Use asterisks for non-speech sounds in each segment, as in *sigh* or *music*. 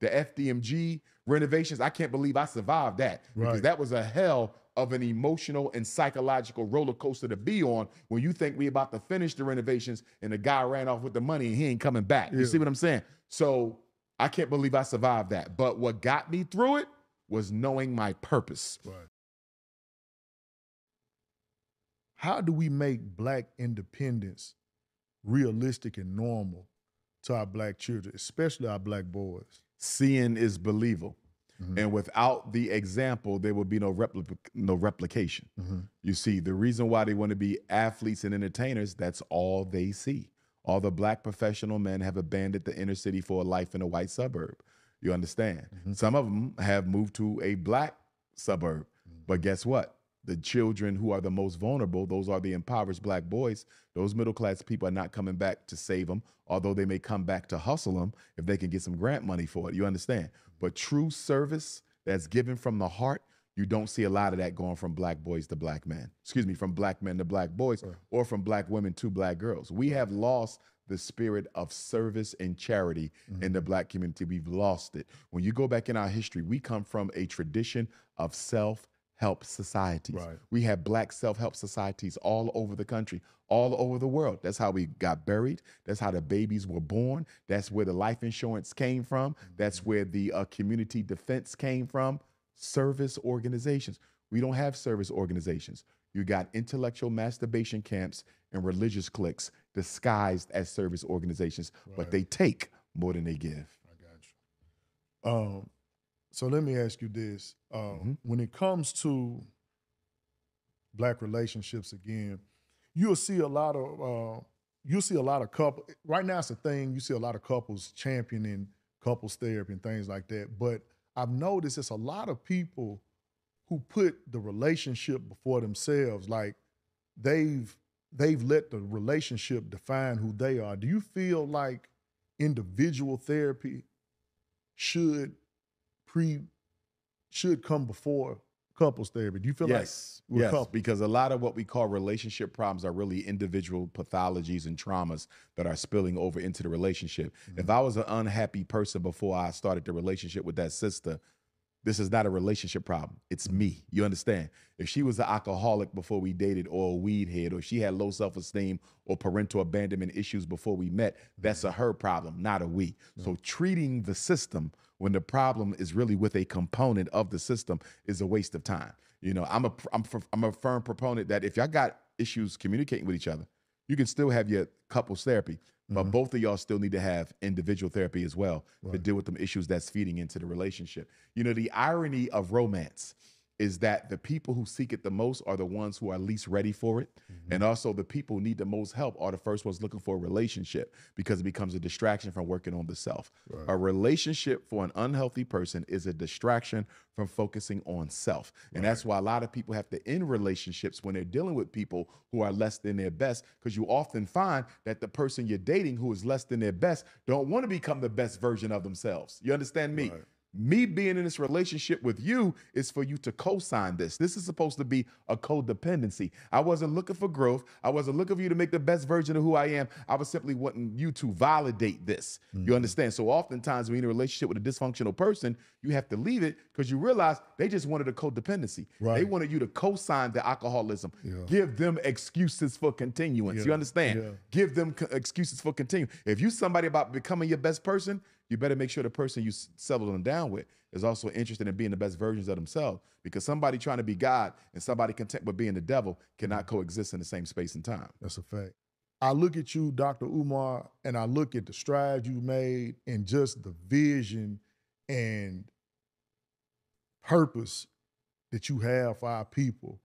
the FDMG renovations. I can't believe I survived that because Right. that was a hell of an emotional and psychological roller coaster to be on when you think we about to finish the renovations and the guy ran off with the money and he ain't coming back. You see what I'm saying? So I can't believe I survived that. But what got me through it was knowing my purpose. Right. How do we make black independence realistic and normal to our black children, especially our black boys? Seeing is believable. Mhm. And without the example, there would be no repli- no replication. Mhm. You see, the reason why they want to be athletes and entertainers, that's all they see. All the black professional men have abandoned the inner city for a life in a white suburb. You understand? Mhm. Some of them have moved to a black suburb. But guess what? The children who are the most vulnerable, those are the impoverished black boys. Those middle class people are not coming back to save them, although they may come back to hustle them if they can get some grant money for it. You understand? But true service that's given from the heart, you don't see a lot of that going from black boys to black men. Excuse me, from black men to black boys Right. or from black women to black girls. We have lost the spirit of service and charity mm-hmm. in the black community. We've lost it. When you go back in our history, we come from a tradition of self help societies. Right. We had black self help societies all over the country, all over the world. That's how we got buried. That's how the babies were born. That's where the life insurance came from. That's where the uh, community defense came from. Service organizations. We don't have service organizations. You got intellectual masturbation camps and religious cliques disguised as service organizations, but they take more than they give. I got you. Um, so let me ask you this: um, Mhm. when it comes to black relationships, again, you'll see a lot of uh, you'll see a lot of couple. Right now, it's a thing. You see a lot of couples championing couples therapy and things like that. But I've noticed it's a lot of people who put the relationship before themselves. Like they've they've let the relationship define who they are. Do you feel like individual therapy should pre should come before couples therapy? Do you feel yes, with yes, couples. because a lot of what we call relationship problems are really individual pathologies and traumas that are spilling over into the relationship. Mm-hmm. If I was an unhappy person before I started the relationship with that sister, this is not a relationship problem. It's me. You understand? If she was an alcoholic before we dated, or a weed head, or she had low self esteem or parental abandonment issues before we met, that's a her problem, not a we. So treating the system when the problem is really with a component of the system is a waste of time. You know, I'm a I'm I'm a firm proponent that if y'all got issues communicating with each other, you can still have your couples therapy, but Mhm. both of y'all still need to have individual therapy as well to deal with them issues that's feeding into the relationship. You know, the irony of romance is that the people who seek it the most are the ones who are least ready for it. Mm-hmm. And also the people who need the most help are the first ones looking for a relationship because it becomes a distraction from working on the self. Right. A relationship for an unhealthy person is a distraction from focusing on self. And that's why a lot of people have to end relationships when they're dealing with people who are less than their best because you often find that the person you're dating who is less than their best don't want to become the best version of themselves. You understand me? Right. Me being in this relationship with you is for you to co-sign this. This is supposed to be a codependency. I wasn't looking for growth. I wasn't looking for you to make the best version of who I am. I was simply wanting you to validate this. Mm-hmm. You understand? So oftentimes when you're in a relationship with a dysfunctional person, you have to leave it because you realize they just wanted a codependency. Right. They wanted you to co-sign the alcoholism. Yeah. Give them excuses for continuance. You understand? Yeah. Give them co- excuses for continuing. If you somebody about becoming your best person, you better make sure the person you s- settle them down with is also interested in being the best versions of themselves. Because somebody trying to be God and somebody content with being the devil cannot coexist in the same space and time. That's a fact. I look at you, Dr. Umar, and I look at the strides you made and just the vision and purpose that you have for our people.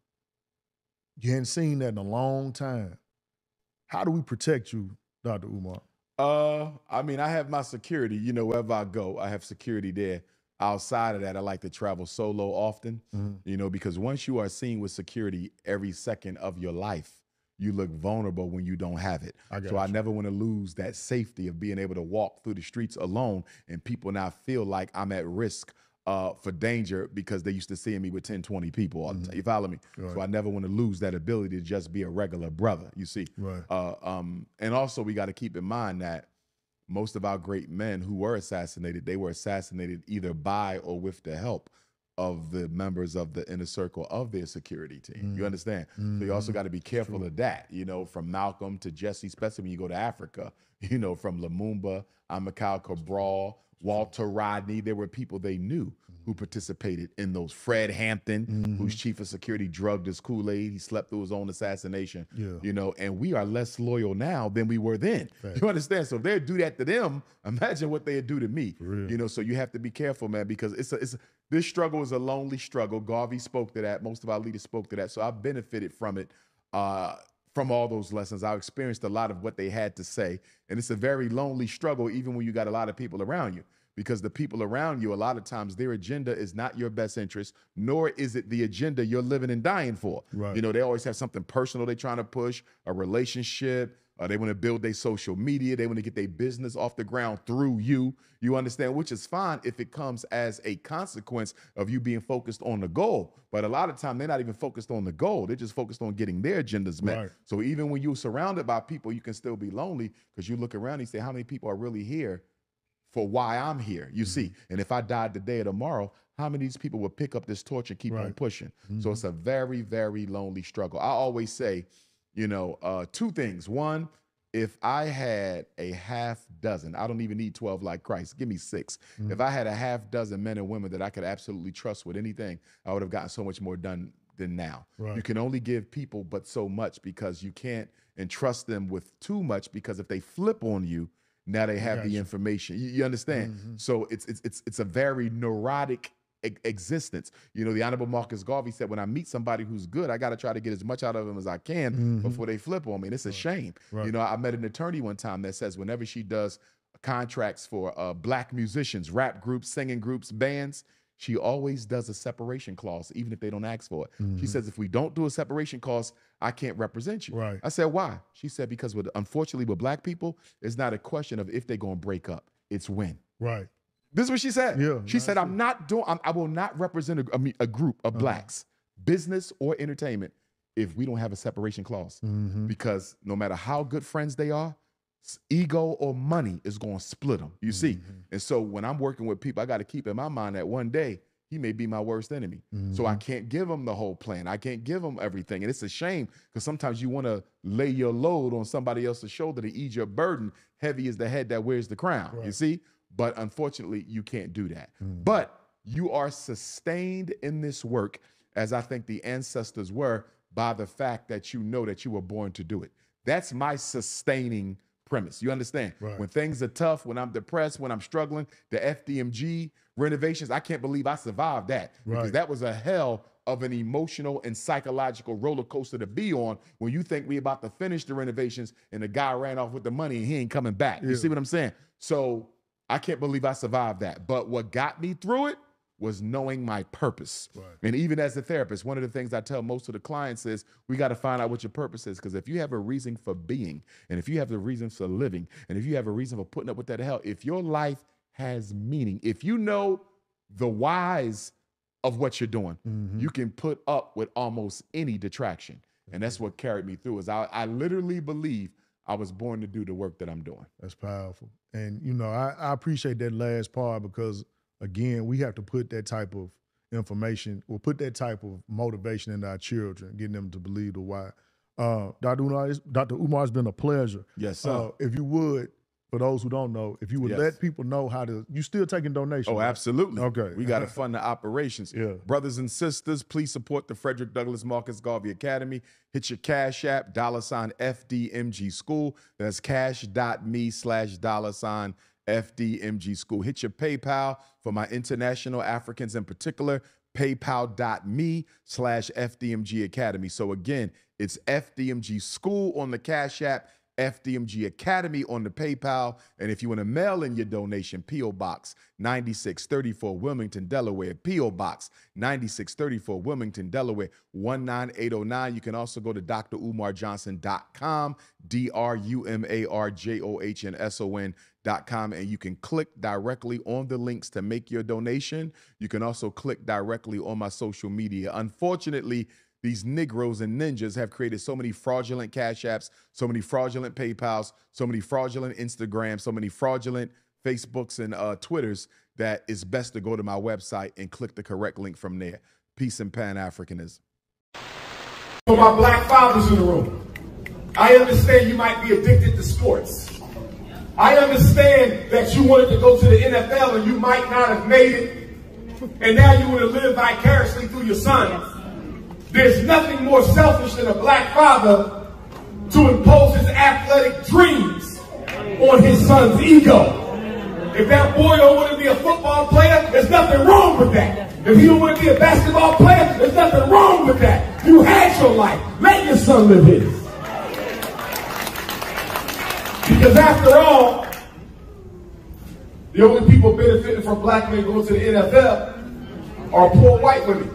You hadn't seen that in a long time. How do we protect you, Dr. Umar? Uh, I mean, I have my security. You know, wherever I go, I have security there. Outside of that, I like to travel solo often. You know, because once you are seen with security every second of your life, you look vulnerable when you don't have it. I so I never want to lose that safety of being able to walk through the streets alone and people not feel like I'm at risk uh, for danger because they used to seeing me with 10, 20 people all the time. You follow me? So Mm-hmm. I never want to lose that ability to just be a regular brother, you see. Right. Uh, um, and also, we got to keep in mind that most of our great men who were assassinated, they were assassinated either by or with the help of the members of the inner circle of their security team. You Mm. understand? So you also Mhm. got to be careful True. of that, you know, from Malcolm to Jesse, especially when you go to Africa, *laughs* you know, from Lumumba, Amilcar Cabral, Walter Rodney. There were people they knew who participated in those. Fred Hampton, whose Mhm. chief of security drugged his Kool-Aid. He slept through his own assassination Yeah. you know, and we are less loyal now than we were then. *laughs* You understand? So if they do that to them, *laughs* imagine what they'd do to me. You know, so you have to be careful, man, because it's a, it's a, this struggle is a lonely struggle. Garvey spoke to that. Most of our leaders spoke to that. So I've benefited from it. Uh, from all those lessons, I experienced a lot of what they had to say, and it's a very lonely struggle, even when you got a lot of people around you. Because the people around you, a lot of times, their agenda is not your best interest, nor is it the agenda you're living and dying for. Right. You know, they always have something personal they're trying to push, a relationship. Uh, they want to build their social media. They want to get their business off the ground through you. You understand, which is fine if it comes as a consequence of you being focused on the goal. But a lot of time they're not even focused on the goal. They're just focused on getting their agendas met. Right. So even when you're surrounded by people, you can still be lonely because you look around and you say, how many people are really here for why I'm here? You see, Mm-hmm. and if I died today or tomorrow, how many of these people would pick up this torch and keep on pushing? So Mhm. it's a very, very lonely struggle. I always say, you know, uh, two things. One, if I had a half dozen, I don't even need 12 like Christ. Give me 6 Mhm. If I had a half dozen men and women that I could absolutely trust with anything, I would have gotten so much more done than now. Right. You can only give people but so much because you can't entrust them with too much because if they flip on you, now they have the information. You, you understand? Mhm. So it's it's it's it's a very neurotic existence. You know, the Honorable Marcus Garvey said, when I meet somebody who's good, I got to try to get as much out of them as I can Mhm. before they flip on me. And it's a Right. shame. Right. You know, I met an attorney one time that says whenever she does contracts for uh, black musicians, rap groups, singing groups, bands, she always does a separation clause, even if they don't ask for it. She Mhm. says, if we don't do a separation clause, I can't represent you. Right. I said, why? She said, because with unfortunately with black people, it's not a question of if they're gonna break up, it's when. Right. This is what she said. Yeah, She said, I I'm not doing, I'm, I will not represent a, mean, a group of Uh-huh. blacks, business or entertainment, if we don't have a separation clause. Mhm. Because no matter how good friends they are, ego or money is going to split them. You see? Mhm. And so when I'm working with people, I got to keep in my mind that one day he may be my worst enemy. So I Mhm. can't give him the whole plan. I can't give him everything. And it's a shame because sometimes you want to lay your load on somebody else's shoulder to ease your burden. Heavy is the head that wears the crown. You see? But unfortunately, you can't do that. Mhm. But you are sustained in this work, as I think the ancestors were, by the fact that you know that you were born to do it. That's my sustaining premise. You understand? Right. When things are tough, when I'm depressed, when I'm struggling, the FDMG renovations, I can't believe I survived that because that was a hell of an emotional and psychological roller coaster to be on when you think we about to finish the renovations and the guy ran off with the money and he ain't coming back. You see what I'm saying? So I can't believe I survived that. But what got me through it was knowing my purpose. Right. And even as a therapist, one of the things I tell most of the clients is we got to find out what your purpose is. Because if you have a reason for being, and if you have the reason for living, and if you have a reason for putting up with that hell, if your life has meaning, if you know the whys of what you're doing, Mhm. you can put up with almost any detraction. And that's what carried me through. Is I, I literally believe I was born to do the work that I'm doing. That's powerful. And you know, I, I appreciate that last part because again, we have to put that type of information or put that type of motivation into our children, getting them to believe the why. Uh, Dr. Umar, Dr. Umar, it's been a pleasure. Yes, sir. Uh, if you would, for those who don't know, if you would Yes. let people know how to, you still taking donations? Oh, right? absolutely. Okay. We got to fund the operations. Yeah. Brothers and sisters, please support the Frederick Douglass Marcus Garvey Academy. Hit your Cash App, dollar sign FDMG School. That's cash.me slash dollar sign FDMG School. Hit your PayPal for my international Africans in particular, paypal.me slash FDMG Academy. So again, it's FDMG School on the Cash App, FDMG Academy on the PayPal. And if you want to mail in your donation, P.O. Box 9634 Wilmington, Delaware. P.O. Box 9634 Wilmington, Delaware 19809. You can also go to drumarjohnson.com, D R U M A R J O H N S O N. Dot com, and you can click directly on the links to make your donation. You can also click directly on my social media. Unfortunately, these Negroes and ninjas have created so many fraudulent cash apps, so many fraudulent PayPals, so many fraudulent Instagrams, so many fraudulent Facebooks and uh, Twitters that it's best to go to my website and click the correct link from there. Peace and Pan Africanism. For my black fathers in the room, I understand you might be addicted to sports. I understand that you wanted to go to the NFL and you might not have made it. And now you want to live vicariously through your sons. There's nothing more selfish than a black father to impose his athletic dreams on his son's ego. If that boy don't want to be a football player, there's nothing wrong with that. If he don't want to be a basketball player, there's nothing wrong with that. You had your life. Let your son live his. Because after all, the only people benefiting from black men going to the NFL are poor white women.